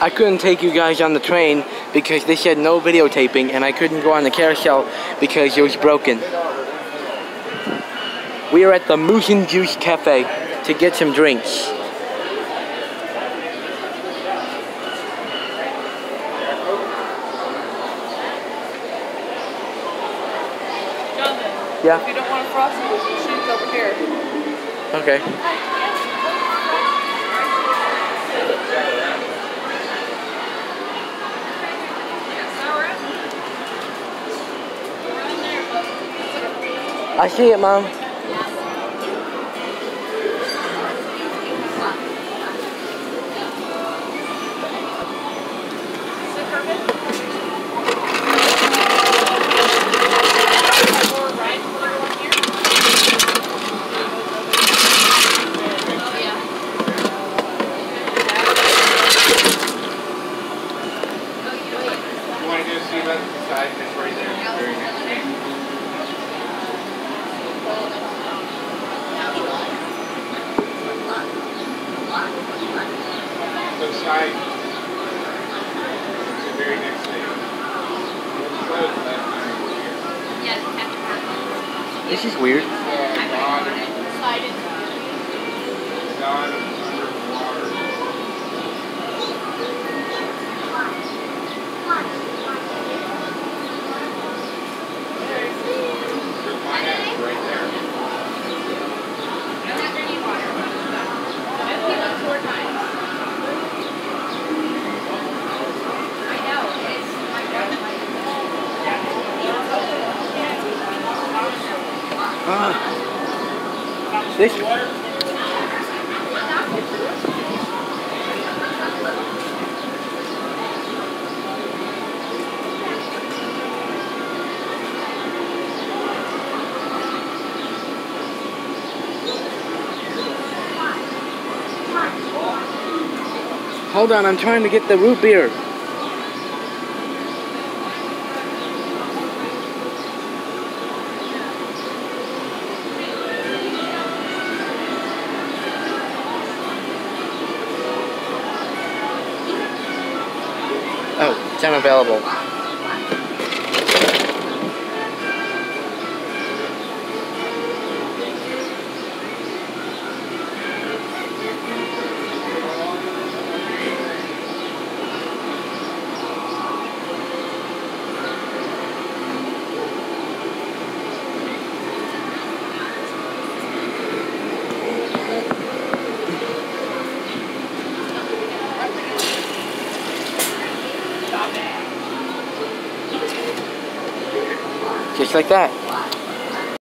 I couldn't take you guys on the train because they said no videotaping and I couldn't go on the carousel because it was broken. We are at the Moose and Juice Cafe to get some drinks. Jonathan, Yeah? if you don't want a frosty, there's some over here. Okay. I see it, Mom. Side that's right there, very to you. The side. It's the very next thing. It's closed last time we were here. This is weird. Ah. This. Hold on, I'm trying to get the root beer. Oh, it's unavailable. Just like that.